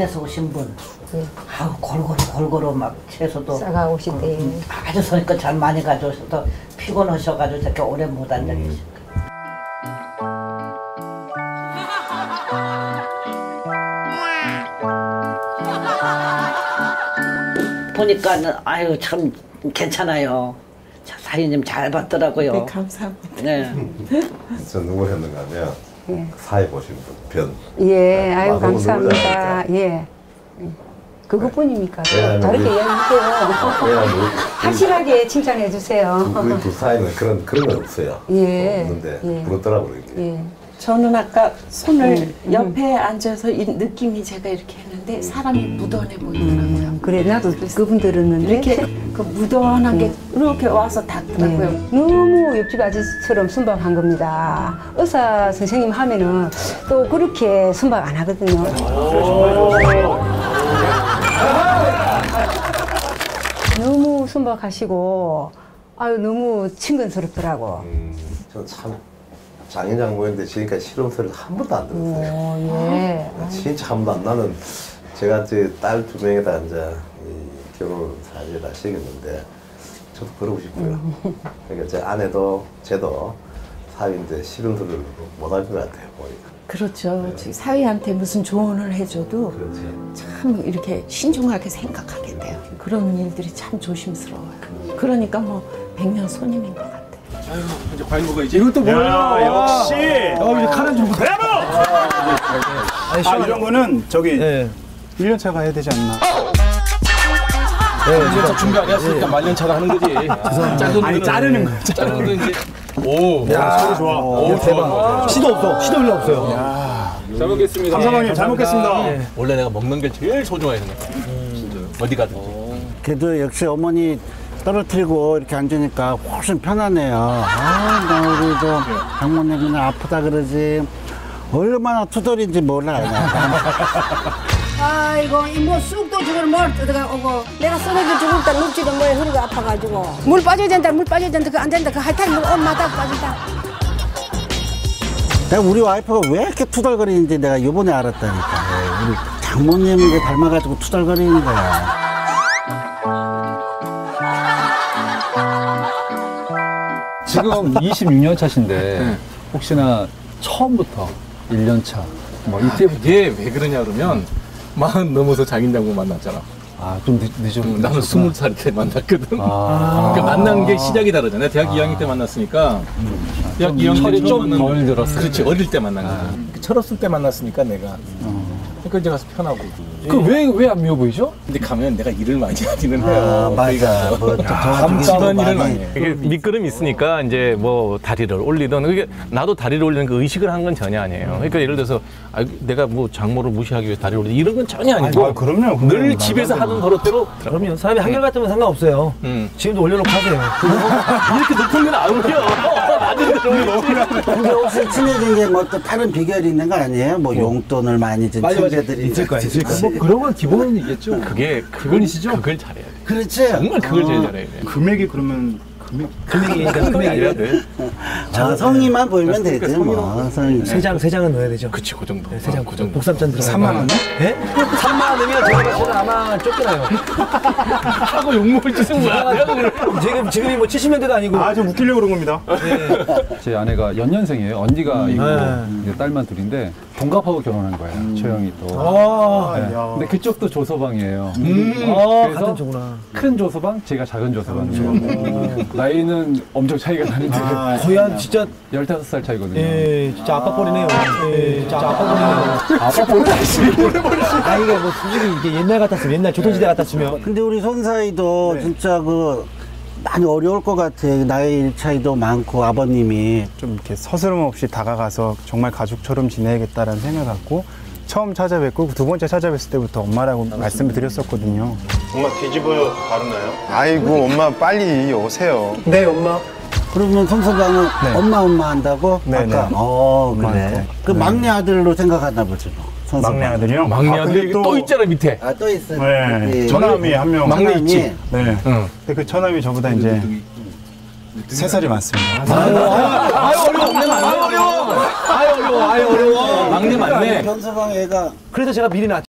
시내에서 오신 분. 예. 아우 골고루 골고루 막 채소도 싸가 오신대. 음, 아주 선니까 잘 많이 가져오셔서 피곤하셔가지고 저렇게 오래 못 앉아 계실 거예요. 보니까는 아유 참 괜찮아요. 자, 사장님 잘 봤더라고요. 네, 감사합니다. 네. 저 누구 했는가 하면 예. 사회 보신 분, 변. 예, 아유 마법은 감사합니다. 예. 예. 그것뿐입니까? 왜냐면 다르게 이야기해요. 왜냐면 확실하게 칭찬해 주세요. 우리, 우리 두 사이는 그런 그런 건 없어요. 예. 없는데 예. 부럽더라고요. 예. 저는 아까 손을 음, 옆에 앉아서 이 느낌이 제가 이렇게 했는데 사람이 묻어내 보이더라고요. 그래 나도 그분 들었는데 이렇게 그 묻어나게 이렇게 와서 닿더라고요. 네. 너무 옆집 아저씨처럼 순박한 겁니다. 의사 선생님 하면은 또 그렇게 순박 안 하거든요. 너무 순박하시고 아유 너무 친근스럽더라고. 음, 저참 장인 장모인데 지금까지 실험소리를 한 번도 안 들었어요. 오, 예. 진짜 한 번도 안 나는 제가 제딸두 명에다 이제 이 결혼을 사실다 시켰는데 저도 그러고 싶고요. 그러니까 제 아내도 쟤도 사위인데 싫은 소리를 못할 것 같아요. 보니까. 그렇죠. 사위한테 무슨 조언을 해줘도 그렇지. 참 이렇게 신중하게 생각하게 돼요. 그런 일들이 참 조심스러워요. 그러니까 뭐 백년 손님인 것 같아요. 이제 과일 먹어야지. 이것도 뭐야? 역시. 어, 이제 카렌 좀 보세요. 아, 이런 거는 저기 1년 차가 해야 되지 않나? 이제 다 준비 안 했으니까 말년차가 하는 거지. 자르는 아니, 자르는 거. 자르는 거 이제. 오. 야, 소리 좋아. 오, 대박. 시도 없어. 시도 별로 없어요. 잘 먹겠습니다. 감사합니다. 잘 먹겠습니다. 원래 내가 먹는 게 제일 소중해요. 진짜. 어디 가든지. 그래도 역시 어머니 떨어뜨리고 이렇게 앉으니까 훨씬 편하네요. 아, 나 우리도 장모님 그냥 아프다 그러지. 얼마나 투덜인지 몰라요. 아이고 이뭐 쑥도 죽을 뭘 뜯어가 오고 내가 쓰러져 죽을 때 눕지도 뭐에 허리가 아파가지고 물 빠져야 된다 물 빠져야 된다 그안 된다 그 하여튼 물 온마다 빠진다 내가 우리 와이프가 왜 이렇게 투덜거리는지 내가 요번에 알았다니까. 네, 우리 장모님을 닮아가지고 투덜거리는 거야. 지금 26년 차신데 혹시나 처음부터 1년 차, 뭐 이때부터 이게 왜 그러냐 그러면 마흔 넘어서 장인 장모 만났잖아. 아 좀 늦어. 응, 나는 스물 살 때 만났거든. 아. 그러니까 만난 게 시작이 다르잖아. 대학 2학년 때 만났으니까. 대 학 2학년 철이 때좀덜 들었을 그렇지. 때. 어릴 때 만난 거야. 철없을 때 만났으니까 내가. 그러니까 이제 가서 편하고. 그왜왜 안 미워 보이죠? 근데 가면 내가 일을 많이 하기는 아, 해요. 맞아. 뭐, 저, 저, 집안 일을 많이 해. 이게 밑그림이 있으니까 이제 뭐 다리를 올리던 그게 나도 다리를 올리는 그 의식을 한 건 전혀 아니에요. 그러니까 예를 들어서 아, 내가 뭐 장모를 무시하기 위해서 다리를 올리는 이런 건 전혀 아니고 아, 그럼요. 그럼요. 늘 집에서 하던 버릇대로 그럼요. 사람이 한결 같으면 상관없어요. 음. 지금도 올려놓고 하세요. 이렇게 높은 데는 안 올려. 근데 혹시 친해진 게 뭐 또 다른 비결이 있는 거 아니에요? 뭐 용돈을 많이 준 친구들이 있을 거야. 있을 거야. 뭐 그런 건 기본이겠죠. 그게 그건이시죠? 그걸 잘해야 돼. 그렇지. 정말 그걸 제일 잘해야 돼. 금액이 그러면 금액 금액이 금액이 아니라 돼. 아, 성의만 보이면 되지 뭐. 성의. 장, 세 장은 넣어야 되죠. 그치 그 정도. 세 장, 그 정도. 복삼천 들어가. 3만 원이요? 예? 3만 원이면 제가 봤을 아마 쫓겨나요. 하고 욕먹을 짓은 그래. 지금, 지금이 뭐 70년대도 아니고. 아, 좀 웃기려고 그런 겁니다. 제 아내가 연년생이에요. 언니가 있고 이제 딸만 둘인데 동갑하고 결혼한 거예요. 처형이 또. 아, 네. 야. 근데 그쪽도 조서방이에요. 아, 그래서 같은 조구나. 큰 조서방, 제가 작은 조서방이에요. 나이는 엄청 차이가 나는데 아, 거의 한 진짜, 15살 차이거든요. 예, 진짜 아빠 뻘이네요. 예, 진짜 아빠 뻘이네요. 아빠 뻘이 아, 이게 뭐, 솔직히 이게 옛날 같았으면, 옛날 조선시대 같았으면. 근데 우리 손사이도 진짜 그, 많이 어려울 것 같아. 나이 차이도 많고, 아버님이. 좀 이렇게 서스럼 없이 다가가서 정말 가족처럼 지내야겠다라는 생각을 갖고 처음 찾아뵙고 두 번째 찾아뵀을 때부터 엄마라고 말씀을 드렸었거든요. 엄마 뒤집어요 바르나요? 아이고 엄마 빨리 오세요. 네, 엄마. 그러면 손서방은 네. 엄마, 엄마 한다고? 네, 아까? 네. 어, 그래. 그 막내 아들로 생각하나 보지, 뭐. 막내 아들이요? 막내 아, 근데 아들이 또 있잖아 밑에. 아, 또 있어. 네. 예. 처남이 한 명. 막내. 있지? 네. 응. 근데 그 처남이 저보다 이제 세 살이 많습니다. 아유 어려워. 막내 맞네. 아유 어려워. 아유 어려워. 아유 어려워. 막내 맞네. 변서방 애가 그래서 제가 미리 낳